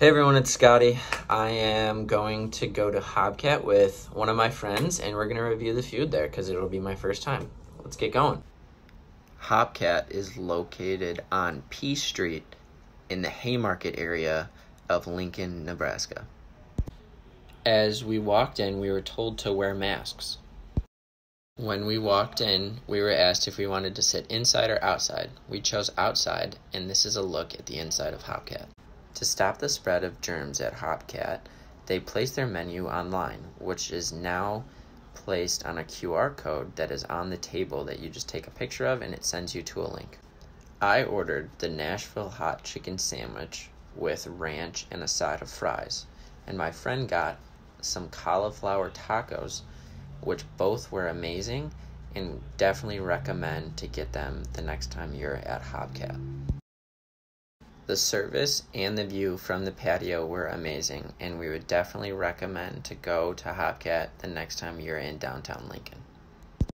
Hey everyone, it's Scottie. I am going to go to Hopcat with one of my friends and we're going to review the food there because it'll be my first time. Let's get going. Hopcat is located on P Street in the Haymarket area of Lincoln, Nebraska. As we walked in, we were told to wear masks. When we walked in, we were asked if we wanted to sit inside or outside. We chose outside, and this is a look at the inside of Hopcat. To stop the spread of germs at Hopcat, they place their menu online, which is now placed on a QR code that is on the table that you just take a picture of and it sends you to a link. I ordered the Nashville hot chicken sandwich with ranch and a side of fries, and my friend got some cauliflower tacos, which both were amazing and definitely recommend to get them the next time you're at Hopcat. The service and the view from the patio were amazing, and we would definitely recommend to go to Hopcat the next time you're in downtown Lincoln.